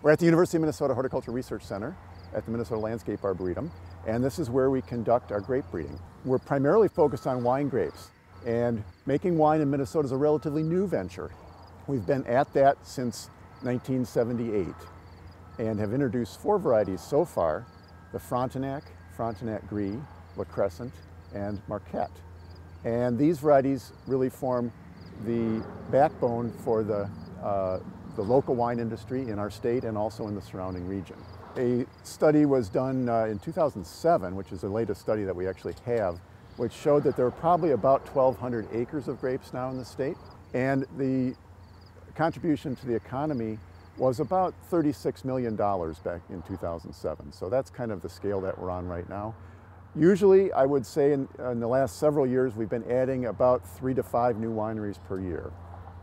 We're at the University of Minnesota Horticulture Research Center at the Minnesota Landscape Arboretum, and this is where we conduct our grape breeding. We're primarily focused on wine grapes, and making wine in Minnesota is a relatively new venture. We've been at that since 1978 and have introduced four varieties so far, the Frontenac, Frontenac Gris, La Crescent, and Marquette. And these varieties really form the backbone for the, uh, the local wine industry in our state and also in the surrounding region. A study was done uh, in 2007, which is the latest study that we actually have, which showed that there are probably about 1,200 acres of grapes now in the state. And the contribution to the economy was about $36 million back in 2007. So that's kind of the scale that we're on right now. Usually, I would say in, in, the last several years, we've been adding about three to five new wineries per year.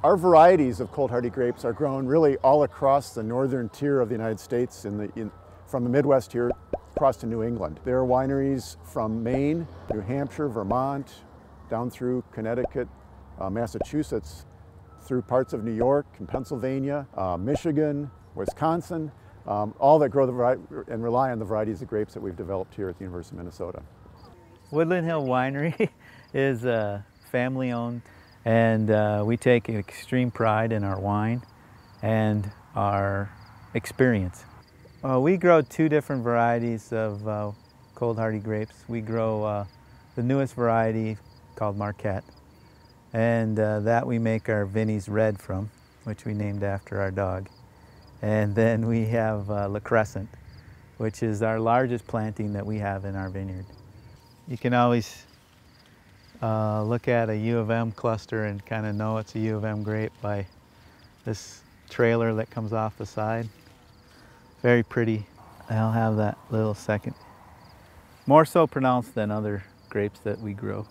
Our varieties of cold hardy grapes are grown really all across the northern tier of the United States, in the, in, from the Midwest here across to New England. There are wineries from Maine, New Hampshire, Vermont, down through Connecticut, uh, Massachusetts, through parts of New York and Pennsylvania, uh, Michigan, Wisconsin, um, all that grow the and rely on the varieties of grapes that we've developed here at the University of Minnesota. Woodland Hill Winery is uh, family owned and uh, we take extreme pride in our wine and our experience. Uh, we grow two different varieties of uh, cold hardy grapes. We grow uh, the newest variety called Marquette and uh, that we make our Vinnie's Red from, which we named after our dog. And then we have uh, La Crescent, which is our largest planting that we have in our vineyard. You can always uh, look at a U of M cluster and kind of know it's a U of M grape by this trailer that comes off the side. Very pretty. I'll have that little second. More so pronounced than other grapes that we grow.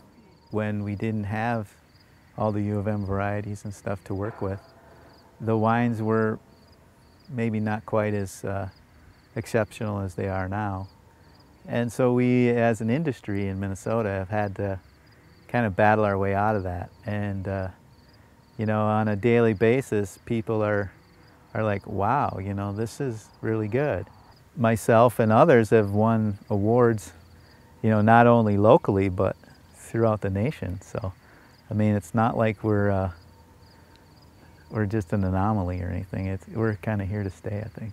When we didn't have all the U of M varieties and stuff to work with, the wines were maybe not quite as uh, exceptional as they are now. And so we, as an industry in Minnesota, have had to kind of battle our way out of that. And, uh, you know, on a daily basis, people are, are like, wow, you know, this is really good. Myself and others have won awards, you know, not only locally, but throughout the nation. So, I mean, it's not like we're, uh, we're just an anomaly or anything. It's, we're kind of here to stay, I think.